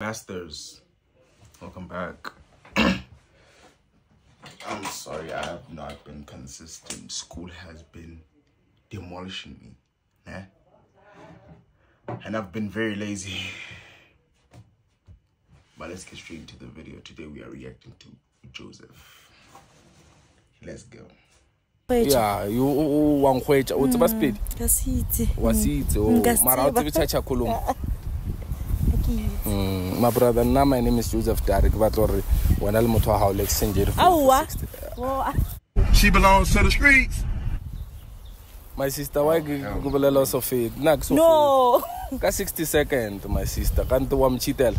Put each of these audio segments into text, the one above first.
Masters, welcome back. I'm sorry, I have not been consistent. School has been demolishing me, eh? And I've been very lazy. But let's get straight into the video. Today we are reacting to Joseph. Let's go. ya yo o wa nkgwetša o tseba sepedi ka se itse wa se itse o- Mm, ka se mara o tseba. tsebe tšhatšhakolong Ha ke itse. My brother nna my name is joseph dare ke batla gore wena le motho wa gago le exchangere Aowa. Wo- ah, She belongs to the streets. my sister why ke ke bolela o so fete nna ke so no. fete. ka 60 second my sister. Kante wa mchitela.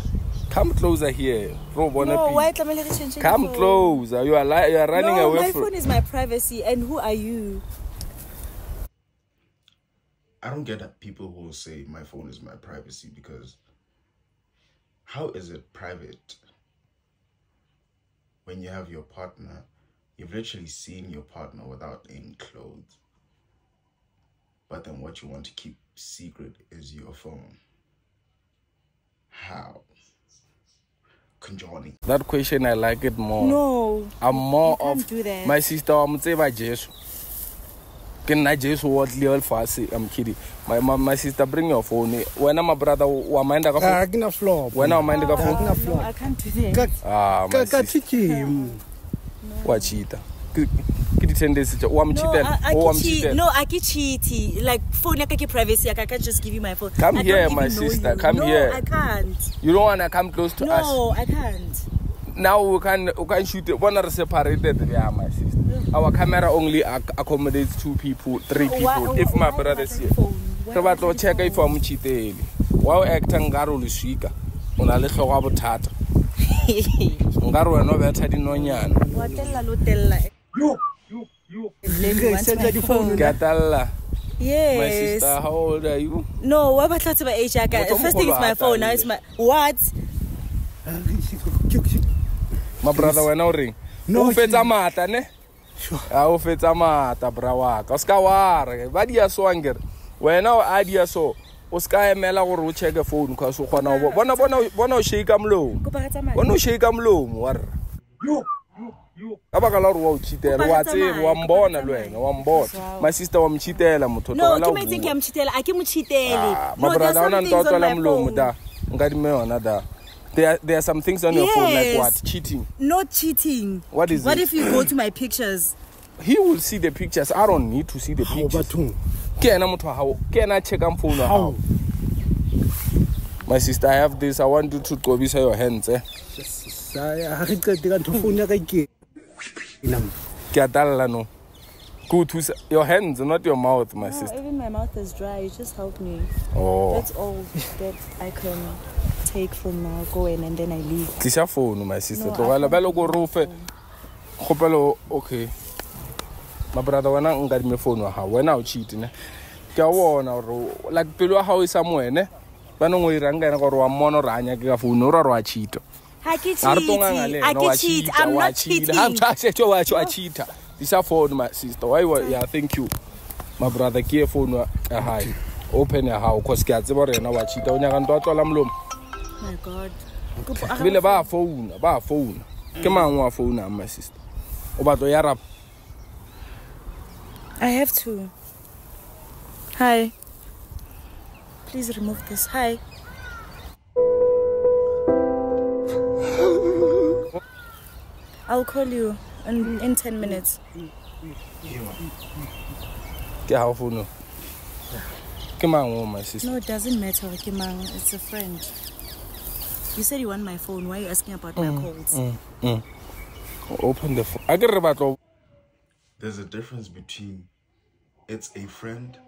Come closer here. Ro bona no pele. why tlamehile re change come closer. You are, li- you are running no, away my from phone is my privacy. And who are you? I don't get that people who say my phone is my privacy because how is it private when you have your partner? You've literally seen your partner without any clothes. But then what you want to keep secret is your phone. How? Conjoining. that question i like it more no I'm more You can't of do that. my sister wa mo tseba jesu ke nna jesu wa tlile lefase i'm kidding. My, my, my sister bring your phone. Wena my brother wa minda ka ga phone ke na flop. Wena wa mind ka ga ke phone na no flop. I can't do that Ka- ah my ka ka sister. Thikeng wa cheater ke ke di tendency tša wa no, mchitela I, I o wa ke cheat. no I ke cheaty like phone yaka ke privacy yaka I can't just give you my phone. Come I here, don't my sister, you. come no, here. I can't. You don't want to come close to us? No I can't. Now we can we can shoot it. Bona re separated yeah my sister our camera only ac- accommodates two people three people Why- if my brother is is here phone? Why re is batla go that checka if phone? wa mochitele wa o acta nkare o leswika o na le tlhogo ya bothata nkare wena o betha dinonyana Wa tella lo tella. Then you Re want send my the phone. phone. ke a talla my sister how old are you No, what about to age? I got- First thing is my phone. Now it's my what? my brother wena o reng No, o fetsa ke- maatla ne a o fetsa maatla bra waka o seka wa re ba dia so ankere wena o a dia so o seka emela gore o checke phone cause o kgona go bo- bona bona bona o shake molomo Go back to my. bona o shake molomo wa rra ka baka la gore wa o cheatela wa Kopa tsebe tsamaya, wa kopa mbona le tsamaya. wena wa mbona Wow. my sister wa mcheatela motho No, ke mai tseng ke am cheatela. A ke mo cheatele. ma No, there's brother some ona things nto on tswela my molomo phone. da nkadime yona da there are, there are some things on your phone like what cheating Not cheating. What is it? What it? if you go to my pictures? he will see the pictures i don't need to see the gao pictures bathong ke ena motho wa gago ke ena a checkang phone wa gao my sister i have this i want you to go qobisa your hands eh ga re qete ka ntho phone ya ka ke Nam. ke a talla no ke o your hands not your mouth my No, sister even my mouth is dry. You just help me. oh That's all that I can take from now. Go in and then I leave. tlisa phone my sister. No, I tlogela can't bjale ko take re o fe kgopelo okay. Ma brother wena nkadime phone wa gago wena o cheat ne ke a bona gore like pelo ya gago e sa moene. Ba neng o irang ka ena gore wa mmona gore a nyake ka phone o ra gore wa cheata. I ke a re tonganga le cheat. I ena wa cheat. cheata I'm wa not cheata. cheating. ha tshetse wa wa tlisa phone my sister. Why wa yeah thank you. My brother ke phone wa ya hae. Open ya gago cause ke a tseba gore yena wa cheata. O nyaka nto a tswala molomo My God. Ebile ba a founa ba founa ke mang wa founang my sister o batlo ya I have to. Hi. Please remove this. Hi. I'll call you in, in 10 minutes. ke ga o founa ke mang o my sister No, it doesn't matter, Kimang. It's a friend. You said you want my phone. Why are you asking about my mm, calls? Mm, mm. open the phone a ke re batlo There's a difference between it's a friend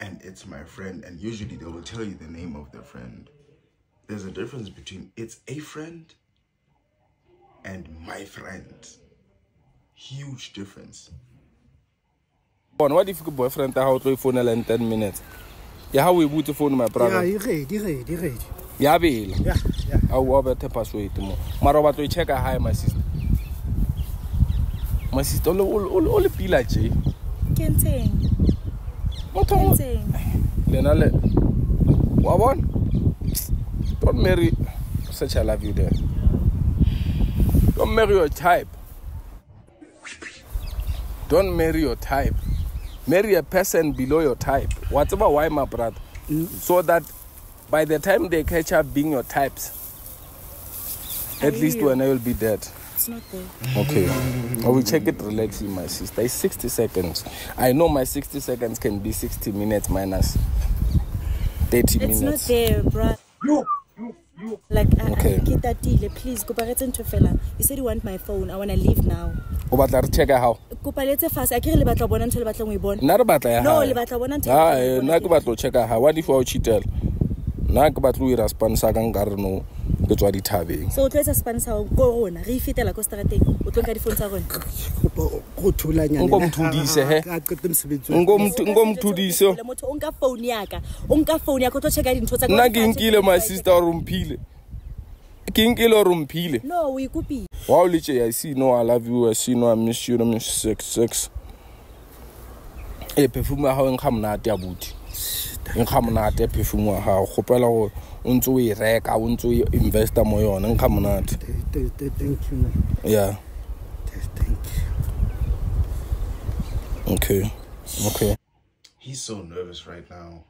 and it's my friend. And usually they will tell you the name of their friend. There's a difference between it's a friend and my friend. Huge difference. bona what if ke boyfriend ya gago tlo e in ten minutes ya ga o e butse phone my ya brother e ready ready ready ya bela ya ya a o bethe password mo mara o batlo e checka hae my sister my sister o le- o le- o le- o le pila je Kenteng. motho o- Kenteng. lena le wa bona don't don't marry such I love you there. Don't marry your type. Don't marry your type. Marry a person below your type. Whatever why my brother. So that by the time they catch up being your types, at least you. when I will be dead. It's not there. Okay. I will check it relaxing, my sister. It's 60 seconds. I know my 60 seconds can be 60 minutes minus 30 It's minutes. It's not there, bruh. Like, I, Okay. I get that deal. Please, kopa re etse ntho fela. You said you want my phone. I wanna leave now. O batla re check how? Kopa le etse fast. Akere le batla bona ntho le batlang ho e bona. nna re batla ya No, le batla bona ntho bona nna ke ke- batla ho checka ha what if wa o cheatela nna ke batla o ira sponsor ka ka nkare no ke tswa dithabeng So o tlo etsa sponsor ko rona. Re ifetela ko strateng. O tlo nka di phone tsa rona. go mthudise, he. nko mthudise Motho o nka phone ya ka. O nka phone o tlo dintho tsa nna ke nkile my sister ore mphile ke nkile ore mphile No, o ikopile. wa o letse i see no i love you i see no i miss you no miss sex sex e perfume ya gago ga nkga monate ya buti e nkga monate perfume ya gago kgopela gore o ntse o e reka o ntse o investa mo yone nkga monate Th- th- thank you yeah Th- thank you okay okay He's so nervous right now.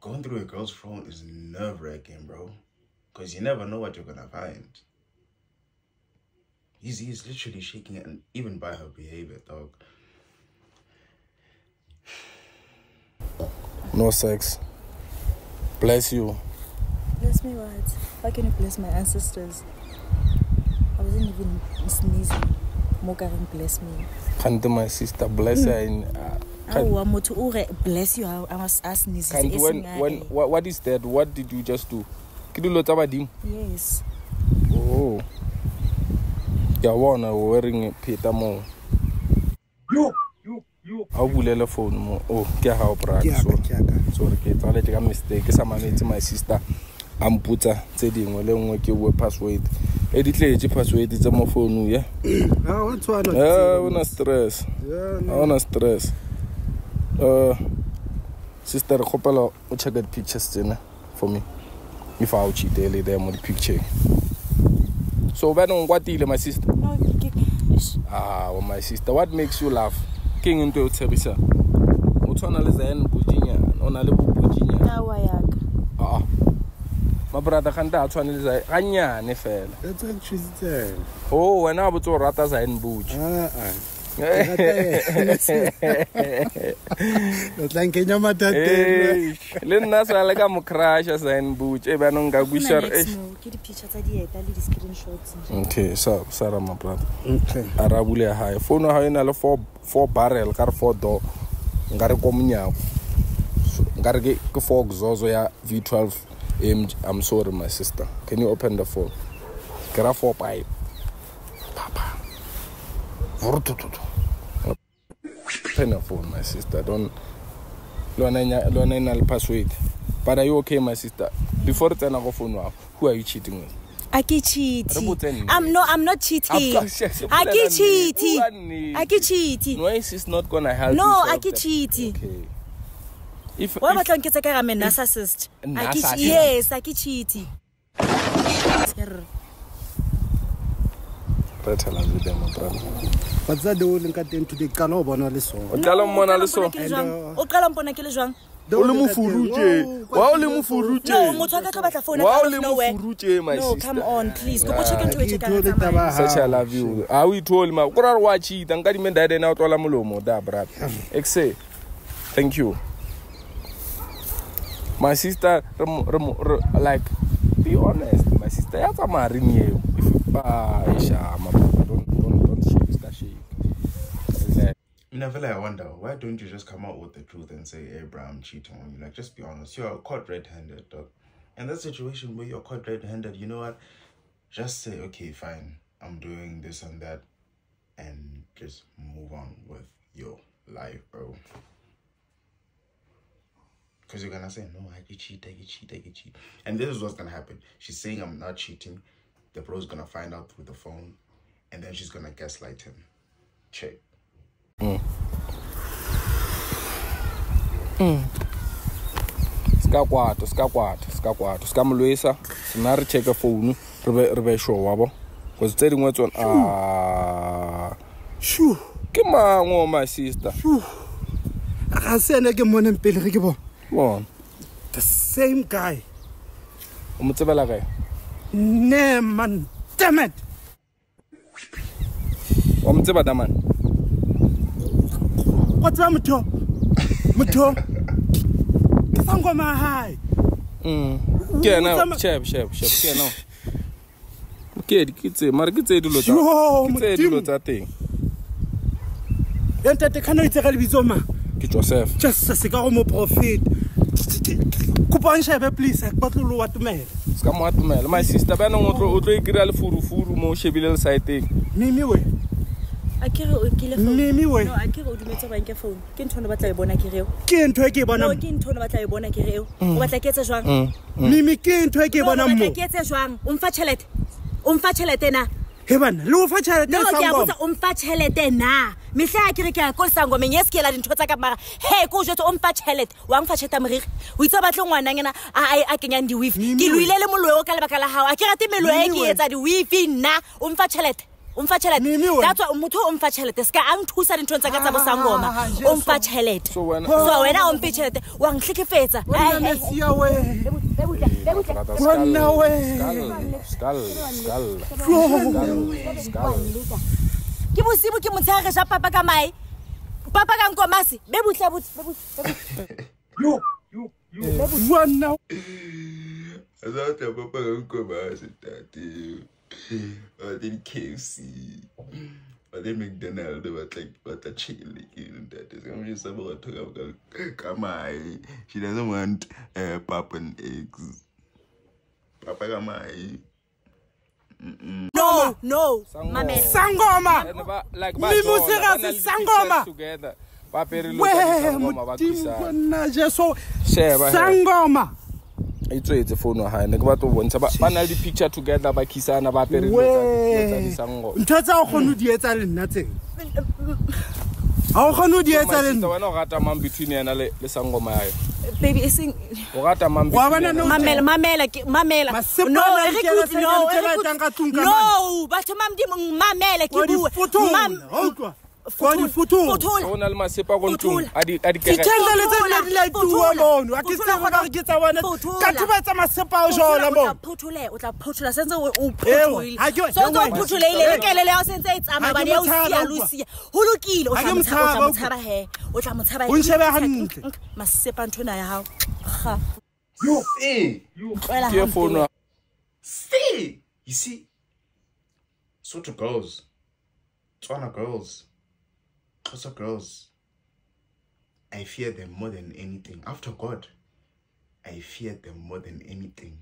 Going through a girl's phone is nerve wracking, bro. Because you never know what you're gonna find. He's, he's literally shaking it, and even by her behavior, dog. No sex bless you Bless me what? Why can you bless my ancestors? I wasn't even sneezing. Mokaring bless me. kante my sister bless her in uh, can- Aowa motho o re bless you ha a was a sneezes. Kanti when when what, what is that what did you just do ke dilo tsa badimo Yes. oh ke a bona o wearing pheta mo a o bulele phone mo. Oh ke a gao bra Ke ya ka, sorry. ke ya ka. sorry ke tsaletse ka mistake. Ke sa mametse my sister a mputsa tse dingwe. Le nngwe ke bue password. E di tletse password tse mo founung ya wa tshwana Eh, una stress. Yeah, a no. ona stress. Uh sister re kgopela o check the pictures tsena for me if a o cheatele there mo di-picture. So bane o kwatile my sister? No, ke Eish. ah my sister what makes you laugh ke eng ntho e o tshegisang o tshwana le zaen bojinyana o na le bobojinyana Awa ya ka. aa mabrata gante a tshwane le zaen gannyane fela. That's what she's saying. o wena a botse o rata zaen boji Ah, ah. O tla nkenya mathateng. Le nna sale ka mocrasha zaen boji e banong ka Go na buisar next mo, ke di-picture tsa dieta le di-screenshots. okay sa sa ra mabrata Okay. a ra bule ya gae founu ya gae e na le four, barrel ka re four door nka re ko monyako So, nka re ke four exoso ya v12 amg i'm sorry my sister can you open the phone ke ra four pipe open phone my sister. Don't lona e le password. But are you okay my sister? Before re tsena go phone who are you cheating with? A ke cheat. Re botse nnete. i'm no i'm not cheating. Of course, yes, a bolela ke nnete, cheat bua a ke cheat. Noise is not gonna help No, a ke the- cheat. okay. If, wa if batlang ke tse ka ga me narcissist A Narcissist. yes a ke cheat re tshela le them brother batsadi o leng ka teng today ke qala ho bona le sona o tla le mmona le so? O qala mpona ke le jwang? O le mofurutse wa o le mofurutse no motho a ka tlo batla phone wa o out le of mofurutse my no come on please. Go go check into it ka ithole taba ya such i love you. A o ithole ma ko ra re wa cheata nka dime dade na o tlola molomo da brother. Exe thank you. My sister re mo- re mo- re- like be honest. My sister ya tsamaya re nieo Like, I feel like I wonder why don't you just come out with the truth and say, "Hey, bro, I'm cheating on you." Like, just be honest. You're caught red-handed, dog. In that situation where you're caught red-handed, you know what? Just say, "Okay, fine, I'm doing this and that," and just move on with your life, bro. Because you're gonna say, "No, I get cheat, I get cheat, I get cheat," and this is what's gonna happen. She's saying, "I'm not cheating." The bro's gonna find out with the phone, and then she's gonna gaslight him. Check. Mm. Mm. ska kwata ska kwata ska kwata ska mo lwesa sena re checke phone re be re be sure wa bo. Because tse dingwe tsone a ah. shu ke mango my sister? Ga se ene ke mmoneng pele ge ke bona. Bona. The same guy. O mo tsebela kae Nee, Mann. Damn it. Wa mo tseba damane? O tseba motho? Motho? Ke sa ngoma hae. Mm. Ke yena, shep, shep, shep, ke yena. Ke di kitse, mara kitse dilo tsa. Kitse dilo tsa teng. Ya ntate kana itse ka lebitso mang? Ke Joseph. Joseph se ka go mo prophet. Kopa nshebe please, ke batlo lo wa tumela. Ka mo atumela my sister tlo e tlo ikry-a le mo o shebile le saeteng mimi we. A o kile phone. Mimi we. no a o dumetse gore nke phone. Ke ntho ono batla e bona kereo ke ntho e ke e no ke ntho e bona kereo o batla ke etse jwang? Mimi ke ntho e ke e No, o batla ke etse jwang? O mfa tšhelete o mfa tšhelete na? He bana le o fa tšhelete no e ke a botsa o mfa tšhelete na mehla ya kere ke ya ko lesangomeng ye se ke ela dintho tsa ka mara he ko o jetse o mfa tšhelete wa ngfa tšhelete ya moriri o itse o batle ngwanang ena a kenyang Mimi ke loile le molweo ka lebaka la gago a ke rate melo e ke etsa di-wifi nna o mfa tšhelete o mfa tšhelete Mimi we. that's why motho o mfa tšhelete se ka a nthusa dinthong tsa ka tsa Ah, bosangoma o mfa tšhelete so wena so wena o mfe tšhelete wa ntlhekefetsa Eh, eh, eh. Ke bosibo ke motshegare ja papa ka mae papa ka nkomase be butle butle, be butle. wena Azawuthi papa ngankomazi tate. Wate di-KFC. Wate McDonald batla batla chili tate. Sikamshisa batho ka ka mai. She doesn't want uh, pap and eggs. Papa ka mai. No no Sangoma. mamela sangoma And ba- like ba Mimi John, Serasi, ba na le Sangoma. pictures together. Ba apere lo we tsa disangoma, ba modimo kwisana. bona jeso Sheba he. sangoma e tswetse phone wa hae ne ke batla ho bontsha ba ba na le di-picture together ba kissana ba apere dilo tsa- dilo tsa we disangoma. ntho tsa o kgone ho di etsa le nna tseng ga o kgone ho di etsa le wena o rata mang between yena le le sangoma yayo baby e o rata mang between bona yena- no- mamela mamela mamela. No e re kena no tse e re ratang ka tlung kutse. ka no batho mamdimo mamela ke wa di bue fotola Mam- ha utlwa Fotola, wa di fotola fotola. o na le masepa ko ntlong a di- a dikere- Ditjhelete le tse Fotola, nne di light-uwa mono. Ha ke Fotola, tsebe ke tsa bona. Ka thubatsa masepa ao jona mo. tla o tla photola sentse o o Ewe, ha ke- photole so o ntse o ewe. photolehile le o sentse e Ha tsamaya ya o sia utlwa. lo sia ho lokile o tla mo mo tshaba- o tla tshaba, mo utlwa. tshaba he o tla mo tshaba O nshebe hantle. masepa nthona ya hao ga Hey, tlohela ke phone see, you see, sort of girls, Tswana girls, Xhosa girls. I fear them more than anything. After God, I fear them more than anything.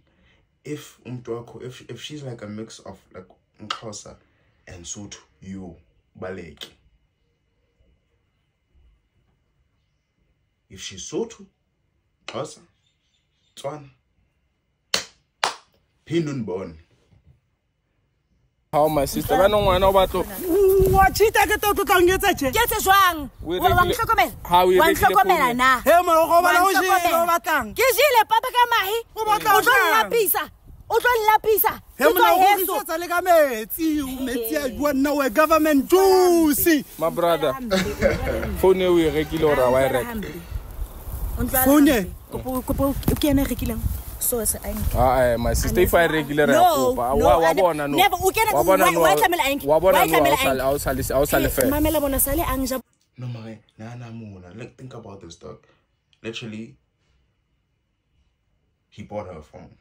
If umntu if if she's like a mix of like Xhosa and Sotho, you baleki. If she's Sotho, Xhosa, Tswana, phinda undibone. how my sister banong wena o batlo wa cheata ke to tlotlang etsa tje? Ke etse jwang? O e wa wa rekile- ntlhokomela Ha, o e wa rekile na? He mo go bona o Wa o batlang ke jele papa ka mahe. O batla o tlo jwang? nlapisa. O tlo nlapisa. He ke mona tswa o heso. risetsa le ka metsi. Metsi a bua nna we government juice. My brother phone eo o e rekile ore a wa e reka. Phone ke ena e rekileng so se a enke. Ah, eh, my sister if i rekile re ya No, kopa no, wa wa I ne- bona no never. O kena- wa bona wa- no wa tlamela a nke. wa bona Wa no tlamela ha a o sa- ha o sa le ha o sa le Eh, fela mamela bona sale a nja No, my Nana Muna. Look, think about this, dog. Literally, he bought her a phone,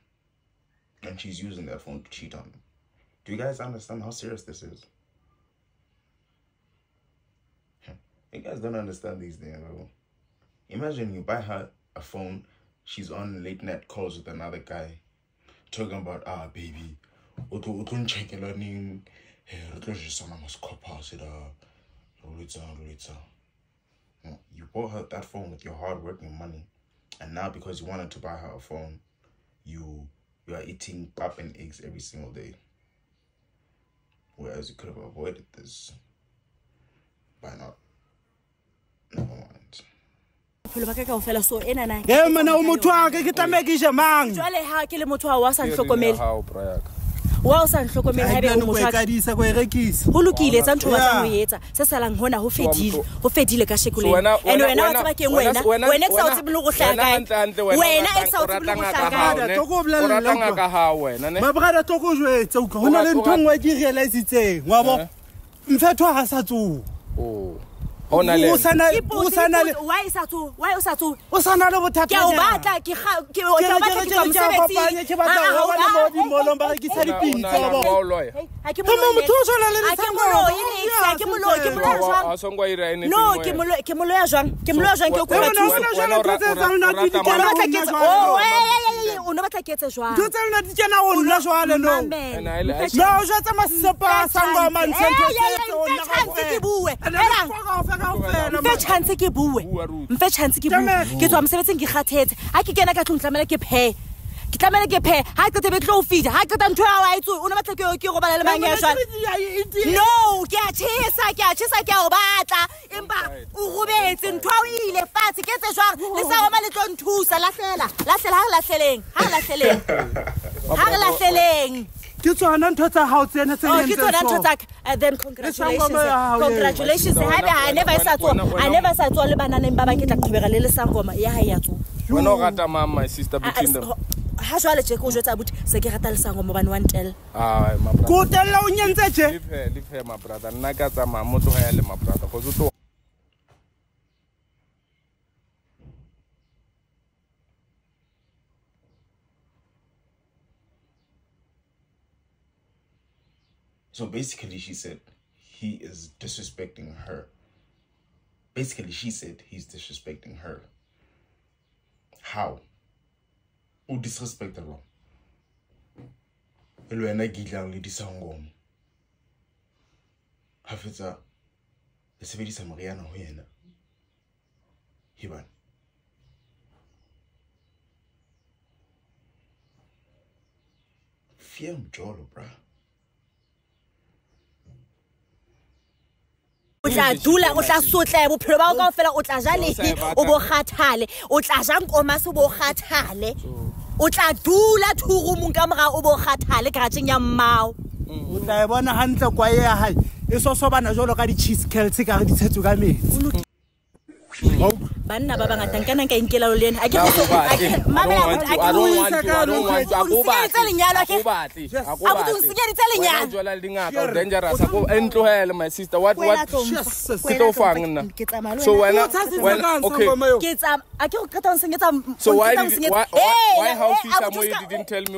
and she's using that phone to cheat on him. Do you guys understand how serious this is? You guys don't understand these things, bro. Imagine you buy her a phone, she's on late night calls with another guy, talking about ah baby, utlo utlo check learning, hey, utlo just on must cop house it uh, Lolita, Lolita. You bought her that phone with your hard working money, and now because you wanted to buy her a phone, you you are eating pap and eggs every single day. Whereas you could have avoided this by not. Never mind. bophelo ba ka kao fela so enana e mana o motho wa ka ke tlameya ke je mang jwale ha ke le motho wa wa sa Ke ring ya nhlokomele hao, bra ya ka. wa o sa nhlokomele Ha haebe ke o yane ko motho e wa ka kadisa ko e rekisa ho lokile tsa ntho o batlang ho Yeah. etsa se salang hona ho fedile motho- ho fedile ka So shekoleng wena- and wena- wena wa wena- tseba keng wena- wena wena- wena e ke sa o wena- tsebe le go hlaya wena kae hantle-hantle wena o wena e ratang- ke sa o o tsebe le go ratang hlaya ka kae hao, Brother, ne? tlo ko O bolella ratang utlwa. ka hao wena ne mabrada to ko jwetse utlwa go na le O ntho rat- nngwe e ke realisitseng wa bo Eh. mfetho ga sa tsoa Oh. Ha o na le o sana Ke potse, o sana le ke potse. Why e sa tsohe? Why o sa tsohe? o sana le bothata ke a o batla ke ga- ke- ke a o batla ke tswa mosebetsing. ke batla Ah, go ah, bona ah, mo eh, dimolong ba eh, rekisa eh, dipitsa Ona- bo ona- wa o loya. Hey, ha ke Ke mo moloi motho o next. tshwana le Ha ke Lesango. moloi Oh, next, yeah, ha ke moloi, ke sentse. moloya Wa- jwang? wa- wa songo ira anything no mo ke yena. molo- ke moloya jwang ke moloya jwang ke o So, kopa wena- thuso wena- wena o ra- ntho tse o ra- etsang lona o ke rata di o o ne batla ke etse jwang ntho tse lona di kena go nna jwale no Mamela. And I- I- no o jwetsa masepa a sa ngoma ntshe ntho Eh, tse eh, tse eh, o nna mfe chance ke bue. And then Helang. fuck off, kaofela, mfe man. chance ke bue Bua, Ruth. mfe chance ke bue Tlameha- ke tswa mosebetsing ke kgathetse ha ke kena ka tlong tlamele ke phe ke tlamele ke phe ha e qete ke tlo o feeda ha e qeta ntho ya wa e tsoe o ne batla ke ke robala le mang ya jwale no ke a tjhesa ke a tjhesa ke a o batla empa o robetse ntho ya o ile fatshe ke etse jwang le sa oma le tlo nthusa lahlela lahlela ha re lahleleng ha re lahleleng. Ha re lahleleng. Ke tsona ntho tsa gago tsene tse Oh, ke entseng tsona ntho tsa Uh, then congratulations. Lesangoma ya hao, eh. congratulations Wena- haebe a never sa tswa wena- wena- never sa tswa le bananeng ba bang ke tla qhobega le lesangoma ya hae ya tswa. Wena o rata mang my sister between them ha jwale tje ke o jwetsa abuti se ke rata lesangoma obane wa ntella Ai, my brother. ko o telela o nyentse je Leave her, leave brother. Nna ke a tsamaya mo tlogela le my brother. 'cause o tlo- So basically, she said he is disrespecting her. Basically, she said he's disrespecting her. How? O disrespecta lo. Le wena ke tlang le disangoma. Ha fetsa le sebedisa moriana ho yena. Hibane. Fear mjolo, bruh. o tla dula o tla sotla bophelo ba go kao fela o tla ja lehe o bo kgathale o tla ja nkomase o bo kgathale o tla dula thurumong ka mora o bo kgathale karatšeng ya mmao. O tla e bona gantle kwa e ya gae e sosobana jalo ka di-cheese cals ka re di tshetswe ka metsi banna ba so why how didn't tell me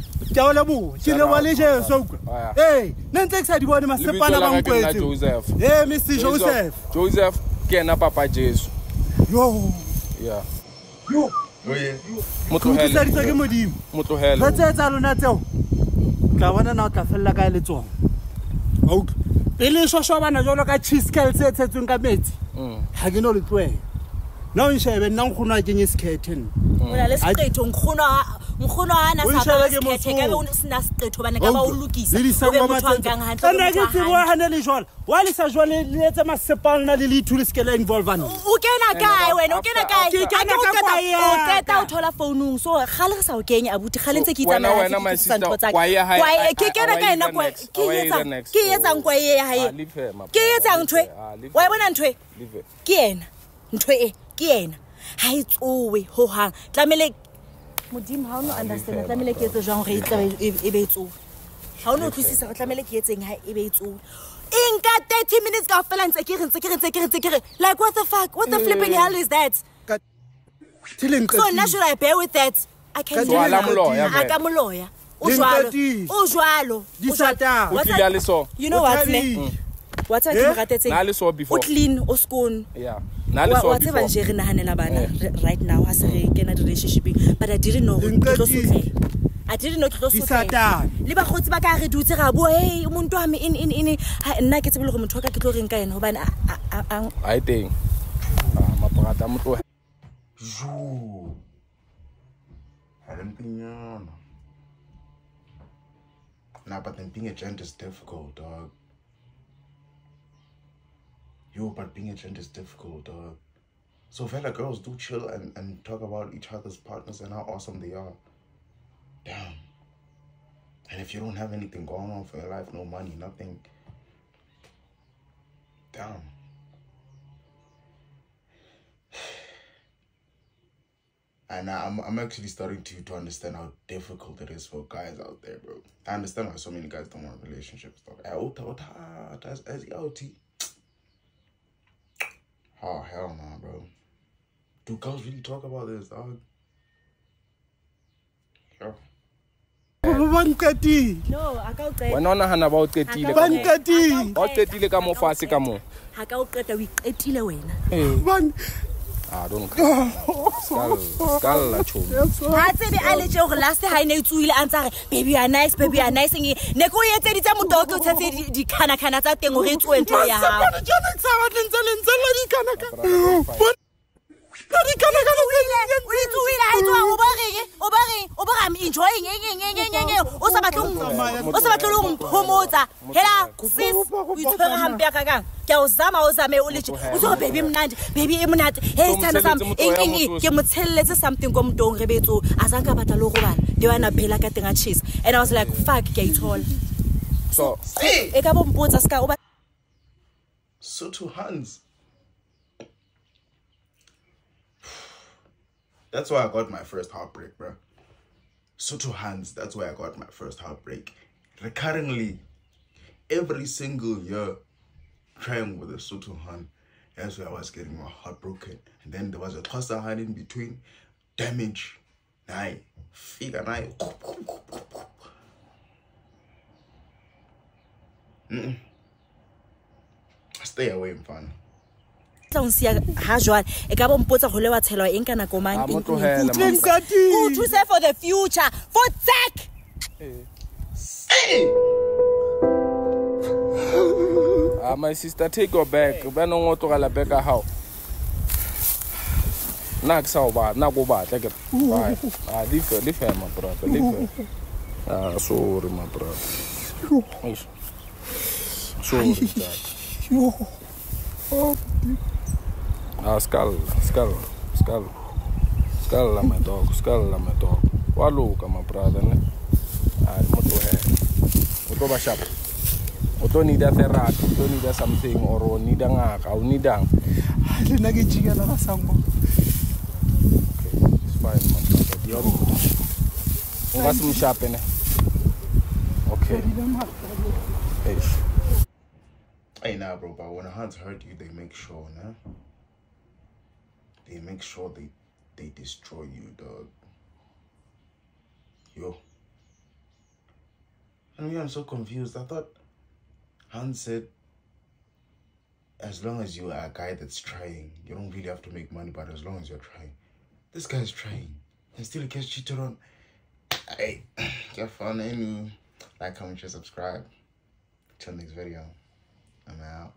ke a o leboha ke leboha le jeso utlwa Aya. ee ne ntse ke sa di bone la ba nkwetse Joseph. ee mr joseph Joseph ke ena papa Jesu. yo Yeah. Oh yeah. Mo ke modimo Mo tlohele. re tse tsa lona tseo tla bona na o tla felela kae le tsona wa utlwa pele e shoshobana jalo ka cheesecale se tshetsweng ka metsi Mm. ga ke no le tloela nna o nshebe nna nkgono a kenye sekgethe nna o na le seqetho nkgono ha- nkgono ha na O sa nshebe ba ke sekgethe ka be o motho. sena seqetho bane ka ba o lokisa le o be disangoma motho a nkang hantle o be ena ke motho a tsebo hantle. gane le jwala wa le sa jwale le etse masepala na le leithu le seke la involvana o kena kae wena o kena kae Ke kena A ke o ka qeta- kwae o ya qeta ka. o thola founung so gale re sa o kenya abuti gale ntse ke So, wena- itsamaya wena, ke my fetisa ntho sister, tsa ka. kwae ya hae, Kwae- I- ke I- kena I kae will nna either kwae- next. ke I will etsang- either next. ke etsang kwae e ya Ah, hae leave her, my ke brother, etsang leave ntho e her. Ah, leave wa e her. bona ntho e Leave her. ke ena ntho e ke ena ha e tsowe hohang tlamehile modimo ha o no understand tlamehile ke etse jwang gore e be e tsowe ha o no utlwisisa gore tlamehile ke etseng ha e be e tsowe e nka 30 minutes ka fela ntse ke re ntse ke re ntse ke re ntse ke re like what the fuck what the mm. flipping hell is that so nna should i bear with that i can Ka do tswala that. moloya, a vele. ka moloya o nkatile. o jwalo Di o jwalo. satang. What's O tlile that? a le so. you know what ne Othabile. Wa tseba ke mo ratetseng Na le saw o before. clean o skoon yeah na le wa saw wa tseba before nje re nahanela bana Eh. re- right now ha se re kena di-relationshipeng but i didn't know gore ke tlo Dinkatile. sotleha i didn't know ke tlo sotleha Disatane. le bakgotsi ba ka re dutse ra bua hey muntu wa me in in in Ha, nna ke tsebe le gore motho wa ka ke tlo reng ka ena gobane a- a- a- a- a e teng Ah, maporata a mo tlohe Joo. Halimpinyana. Nah, but then being a gent is difficult, dog. Yo, but being a gent is difficult, dog. So fella girls do chill and, and talk about each other's partners and how awesome they are. Damn. And if you don't have anything going on for your life, no money, nothing. Damn. And I'm I'm actually starting to to understand how difficult it is for guys out there, bro. I understand why so many guys don't want relationships, dog. Eh, ota- ota- that's- that's the OT. Oh hell no, bro. Do girls really talk about this, dog? Yo. ba nkatile no a ka o qeta. Wena o nagana ba o qetile Ha ba ka o nkatile ba o qetile ka mo fatshe ka mo ga ka o qeta o iqetile wena. Ba- a don't ska lla tšhomi ga tsebe a letse gore last ga e ne e tsoile a ntse a re baby ya nice baby ya nice. Eng ne ke o etseditse motogo ke o tshetse di- dikganakgana tsa teng gore e tsoe ntho ya gago enjoying o sa batle go- le go mphomotsa hela sis o itshwere gampe ya kakang ke a o zama o zame o letse o tse gore baby mnandi baby e monate he So, sithando sam mosebetsi eng motoho ya eng eng motsosi. ke mo tshelletse something ko motong re betso a zang ka batla le go gobala le wana phela ka teng a chisa and i was like fuck ke a so Hey! ka bompotsa seka o ba So to Hans. That's why I got my first heartbreak, bro. So to Hans, that's why I got my first heartbreak. Recurringly, every single year, trying with a Sotho hand, that's where I was getting my heart broken. And then there was a Xhosa hand in between. Damage. Nine. Figure nine. Mm-mm. Stay away, man. Tla nsia ga jwale e ka bompotsa go le wa tshelwa eng ka nako mang eng, eng, tlogela eng. Le nkatile. o thuse for the future for tech Hey! Ah, my sister take your bag banong o tlogela bag ya gago nna ke sa o ba nna ko batla ke Bye. Ah, leave her, leave her, my brother, leave her. Ah, sorry, my brother. Eish. Sorry, Jack. Yo. Ah, skull, skull, skull. Skull, my dog, skull, my dog. Waluka, my brother, ne? Ah, mo tlohela. O tlo ba sharp. O tlo need a therapy, o tlo need a something, or o need a ngaka, o need ang. Le nna ke jikela ka sango. Okay, it's fine, my brother. You're good. O nga se mo sharp, ne? Okay. Eish. Hey, nah, bro, but when a hunt hurt you, they make sure, nah? They make sure they they destroy you, dog. Yo. I mean, I'm so confused. I thought Hans said, as long as you are a guy that's trying, you don't really have to make money, but as long as you're trying. This guy's trying. And still gets cheated on. Hey, get fun, any like, comment, share, subscribe. Till next video. I'm out.